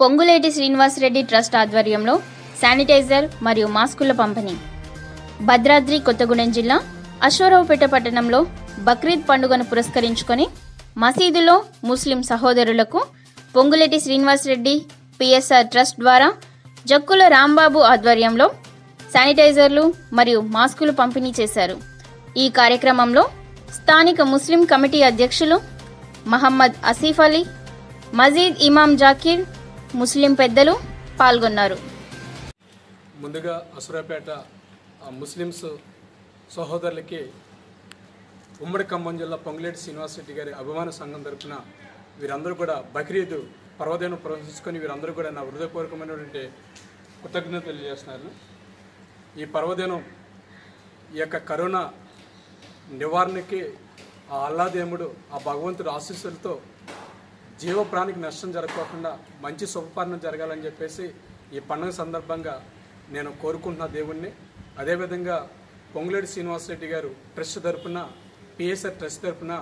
Ponguleti Srinivasa Reddy trust ఆధ్వర్యంలో sanitiser మరియు మాస్కుల పంపిణీ. భద్రాద్రి కొత్తగూడెం జిల్లా అశ్వరావుపేట పట్టణంలో బక్రీద్ పండుగను పురస్కరించుకొని మసీదులో ముస్లిం సహోదరులకు పొంగులేటి శ్రీనివాసరెడ్డి పిఎస్ఆర్ ట్రస్ట్ ద్వారా జక్కుల రాంబాబు ఆధ్వర్యంలో శానిటైజర్లు మరియు మాస్కులు పంపిణీ చేశారు. ఈ కార్యక్రమంలో స్థానిక ముస్లిం కమిటీ అధ్యక్షులు మహమ్మద్ అసీఫ్ అలీ మజీద్ ఇమాం జాకీర్ ముస్లిం పెద్దలు పాల్గొన్నారు. ముందుగా అసురాపేట ఆ, ముస్లిమ్స్ సహోదరులకి ఉమ్మడి ఖమ్మం జిల్లా పొంగులేటి శ్రీనివాసరెడ్డి గారి అభిమాన సంఘం తరపున వీరందరూ కూడా బక్రీద్ పర్వదినం ప్రవేశించుకొని వీరందరూ కూడా నా హృదయపూర్వకమైనటువంటి కృతజ్ఞతలు తెలియజేస్తున్నారు. ఈ పర్వదినం ఈ యొక్క కరోనా నివారణకి ఆ అల్లాదేముడు ఆ భగవంతుడు ఆశీస్సులతో జీవప్రాణికి నష్టం జరగకోకుండా మంచి శుభపర్ణం జరగాలని చెప్పేసి ఈ పండుగ సందర్భంగా నేను కోరుకుంటున్న దేవుణ్ణి. అదేవిధంగా పొంగులేటి శ్రీనివాసరెడ్డి గారు ట్రస్ట్ తరపున పిఎస్ఆర్ ట్రస్ట్ తరపున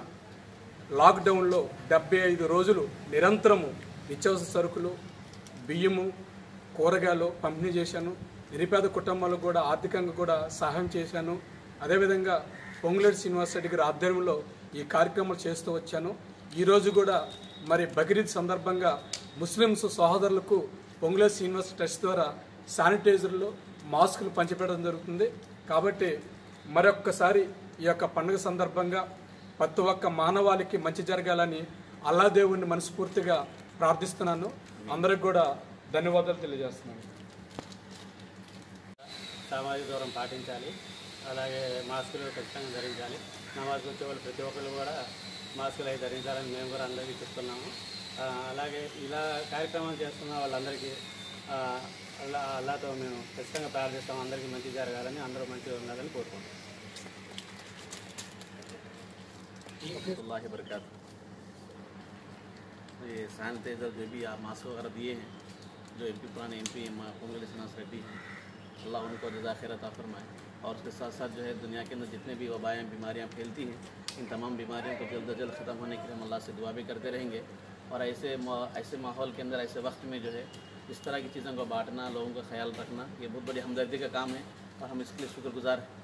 లాక్డౌన్లో డెబ్బై ఐదు రోజులు నిరంతరము నిత్యావసర సరుకులు బియ్యము కూరగాయలు పంపిణీ చేశాను. నిరుపేద కుటుంబాలకు కూడా ఆర్థికంగా కూడా సహాయం చేశాను. అదేవిధంగా పొంగులేటి శ్రీనివాసరెడ్డి గారి ఆధ్వర్యంలో ఈ కార్యక్రమాలు చేస్తూ వచ్చాను. ఈరోజు కూడా మరి బక్రీద్ సందర్భంగా ముస్లిమ్స్ సహోదరులకు పొంగులేస్ శ్రీనివాస ట్రస్ట్ ద్వారా శానిటైజర్లు మాస్కులు పంచిపెట్టడం జరుగుతుంది. కాబట్టి మరొక్కసారి ఈ యొక్క పండుగ సందర్భంగా ప్రతి ఒక్క మానవాళికి మంచి జరగాలని అల్లాదేవుణ్ణి మనస్ఫూర్తిగా ప్రార్థిస్తున్నాను. అందరికి కూడా ధన్యవాదాలు తెలియజేస్తున్నాను. సామాజిక దూరం పాటించాలి. అలాగే మాస్కులు ఖచ్చితంగా ధరించాలి. నమాజ్కి వచ్చే వాళ్ళు ప్రతి ఒక్కరు కూడా మాస్కులు అవి ధరించాలని మేము కూడా అందరికీ చెప్తున్నాము ఆ, అలాగే ఇలా కార్యక్రమాలు చేస్తున్న వాళ్ళందరికీ ఆ, అల్లా అల్లాతో మేము ఖచ్చితంగా ప్రార్థిస్తాం అందరికీ మంచి జరగాలని అందరూ మంచిగా ఉండాలని కోరుకుంటున్నాం अल्लाह बरकत ये सैनिटाइज़र जो भी आप मास्क वगैरह दिए हैं जो एम पी पुराने एम पी पोंगल सनास रेड्डी हैं अल्लाह उनको जजा अता फरमाए। और उसके साथ साथ जो है दुनिया के अंदर जितने भी वबाएँ, बीमारियाँ फैलती हैं, इन तमाम बीमारियों को जल्द अज जल्द ख़त्म होने के लिए हम अल्लाह से दुआ भी करते रहेंगे। और ऐसे ऐसे माहौल के अंदर, ऐसे वक्त में जो है, इस तरह की चीज़ों को बांटना, लोगों का ख्याल रखना, ये बहुत बड़ी हमदर्दी का काम है। और हम इसके लिए शुक्रगुजार हैं